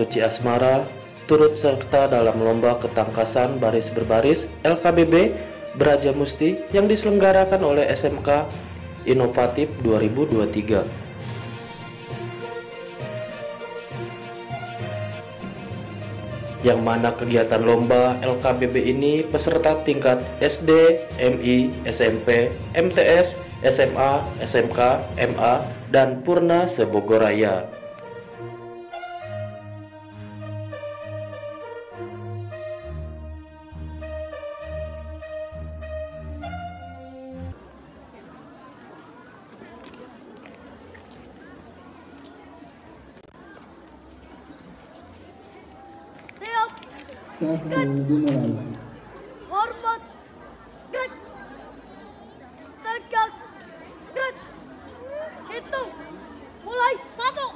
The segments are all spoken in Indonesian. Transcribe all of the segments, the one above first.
Tuci Asmara turut serta dalam lomba ketangkasan baris berbaris LKBB Beraja Musti yang diselenggarakan oleh SMK Inovatif 2023. yang mana kegiatan lomba LKBB ini peserta tingkat SD, MI, SMP, MTS, SMA, SMK, MA, dan Purna Sebogoraya. Takvimler. Hormat. Gret. Tegak. Gret. Hitung. Mulai. Satu.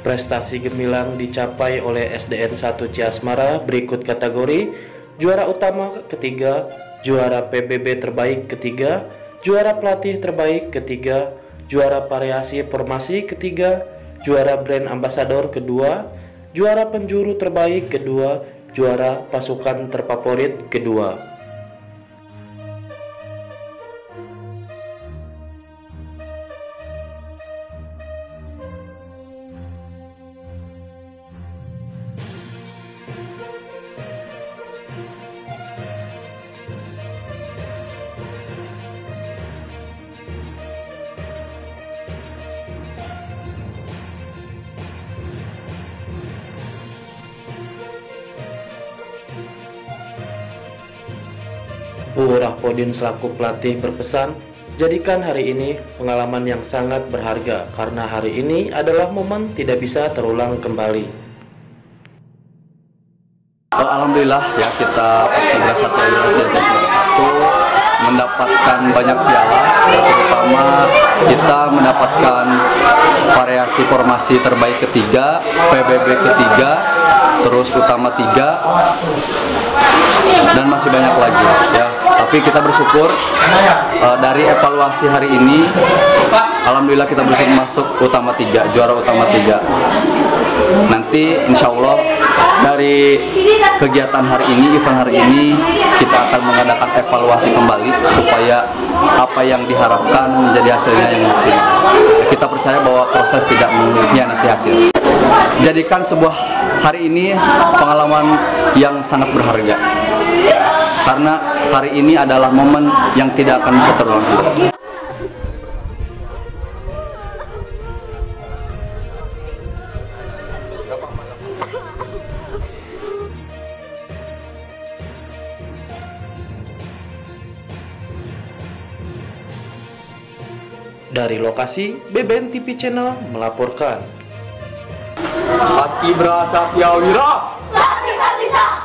Prestasi gemilang dicapai oleh SDN 1 Ciasmara berikut kategori juara utama ketiga, juara PBB terbaik ketiga, juara pelatih terbaik ketiga, juara variasi formasi ketiga, juara brand ambassador kedua, juara penjuru terbaik kedua, juara pasukan terfavorit kedua. Uu Rahpodin selaku pelatih berpesan, jadikan hari ini pengalaman yang sangat berharga karena hari ini adalah momen tidak bisa terulang kembali. Alhamdulillah ya kita Paskibra satu SDN satu mendapatkan banyak piala terutama kita mendapatkan variasi formasi terbaik ketiga PBB ketiga terus utama tiga dan masih banyak lagi ya. Tapi kita bersyukur uh, dari evaluasi hari ini alhamdulillah kita bisa masuk utama tiga juara utama tiga. Nanti insya Allah dari kegiatan hari ini event hari ini kita akan mengadakan evaluasi kembali supaya apa yang diharapkan menjadi hasilnya yang maksimal. Kita percaya bahwa proses tidak mengkhianati hasil jadikan sebuah hari ini pengalaman yang sangat berharga karena hari ini adalah momen yang tidak akan bisa terulang Dari lokasi, BBN TV Channel melaporkan. Mas Kibra Satya Wira. Satria Satria.